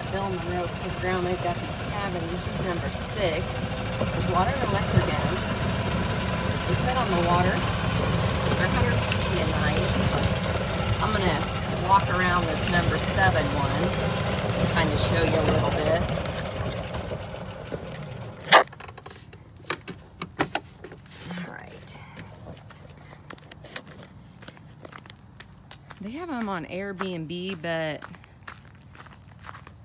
at Bill Monroe Campground, they've got these cabins. This is number six. There's water and electric in. They sit on the water. They're 150 a night. I'm gonna walk around this number seven one, kind of show you a little bit. All right. They have them on Airbnb, but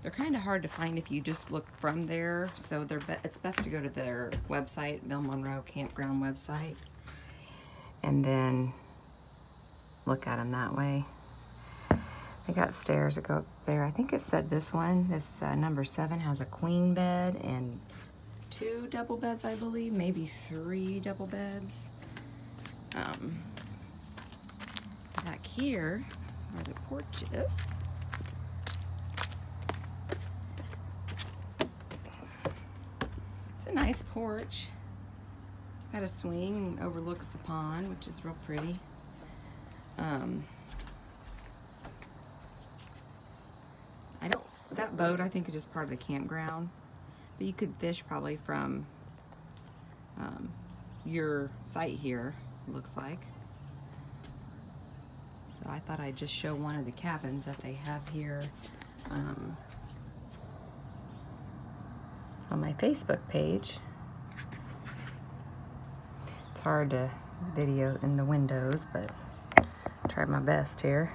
they're kind of hard to find if you just look from there. So they're be it's best to go to their website, Bill Monroe Campground website, and then look at them that way. They got stairs that go up there. I think it said this one, this uh, number seven, has a queen bed and two double beds, I believe, maybe three double beds. Um, back here where the porch is. It's a nice porch. Got a swing, and overlooks the pond, which is real pretty. Um, I don't, that boat I think is just part of the campground, but you could fish probably from um, your site here, looks like. So I thought I'd just show one of the cabins that they have here um, on my Facebook page. It's hard to video in the windows, but tried my best here.